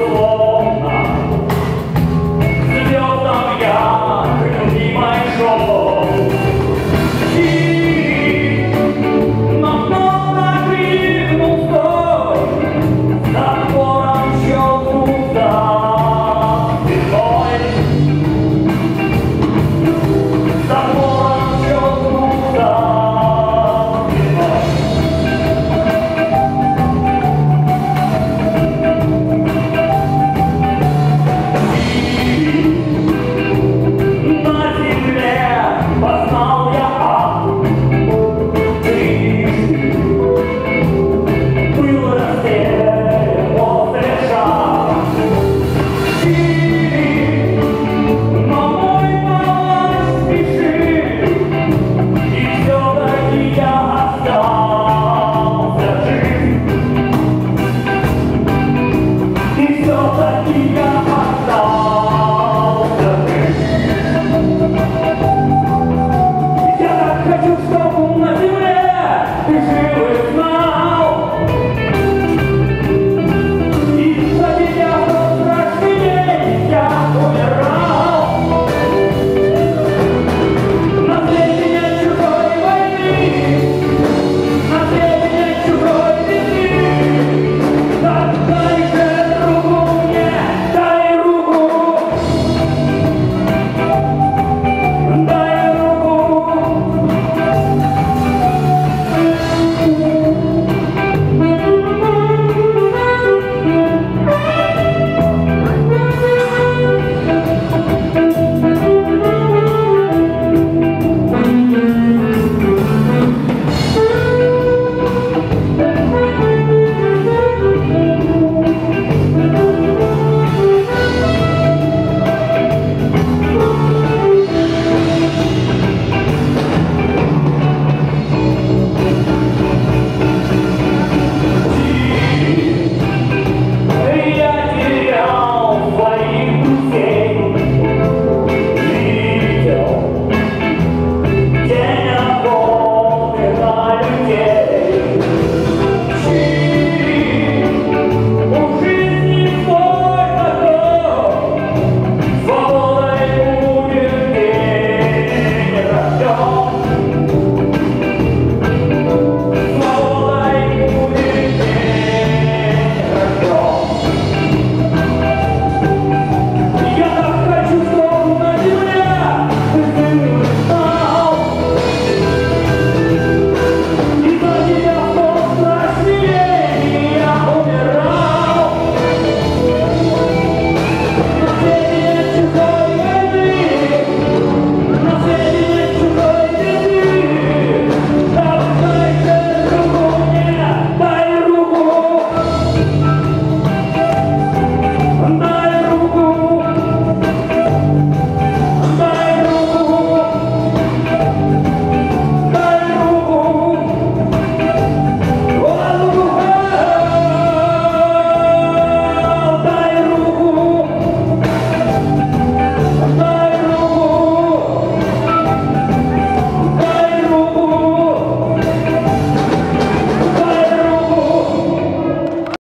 Sona with you.